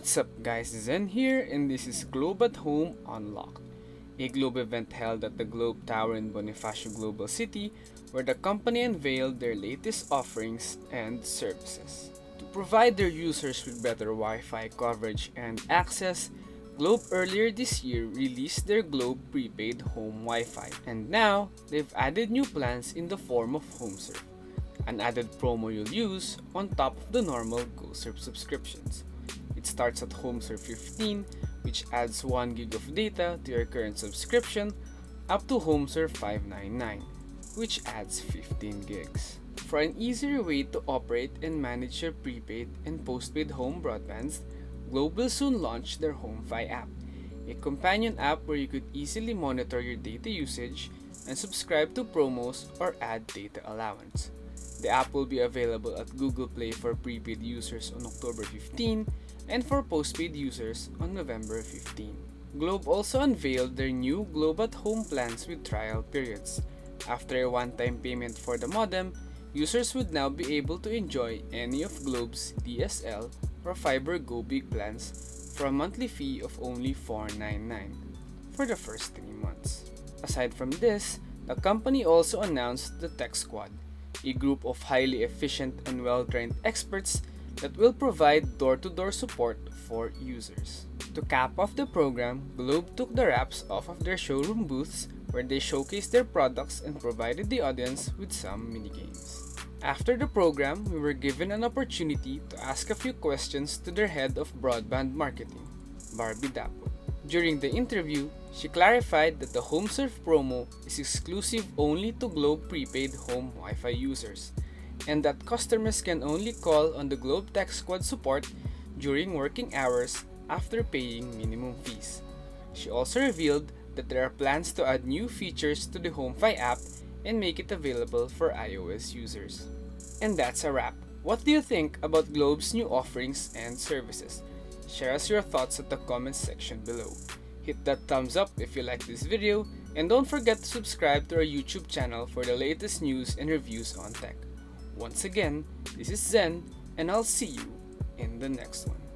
What's up guys, Zen here and this is Globe at Home Unlocked, a Globe event held at the Globe Tower in Bonifacio Global City where the company unveiled their latest offerings and services. To provide their users with better Wi-Fi coverage and access, Globe earlier this year released their Globe prepaid home Wi-Fi and now they've added new plans in the form of HomeSurf, an added promo you'll use on top of the normal GoSurf subscriptions. It starts at HomeSurf 15, which adds 1 gig of data to your current subscription, up to HomeSurf 599, which adds 15 gigs. For an easier way to operate and manage your prepaid and postpaid home broadbands, Globe will soon launch their HomeFi app, a companion app where you could easily monitor your data usage and subscribe to promos or add data allowance. The app will be available at Google Play for prepaid users on October 15 and for postpaid users on November 15. Globe also unveiled their new Globe at Home plans with trial periods. After a one-time payment for the modem, users would now be able to enjoy any of Globe's DSL or Fiber Go Big plans for a monthly fee of only $4.99 for the first 3 months. Aside from this, the company also announced the Tech Squad, a group of highly efficient and well-trained experts that will provide door-to-door support for users. To cap off the program, Globe took the wraps off of their showroom booths where they showcased their products and provided the audience with some minigames. After the program, we were given an opportunity to ask a few questions to their head of broadband marketing, Barbie Dapo. During the interview, she clarified that the HomeSurf promo is exclusive only to Globe prepaid home Wi-Fi users and that customers can only call on the Globe Tech Squad support during working hours after paying minimum fees. She also revealed that there are plans to add new features to the HomeFi app and make it available for iOS users. And that's a wrap. What do you think about Globe's new offerings and services? Share us your thoughts at the comments section below. Hit that thumbs up if you like this video and don't forget to subscribe to our YouTube channel for the latest news and reviews on tech. Once again, this is Zen, and I'll see you in the next one.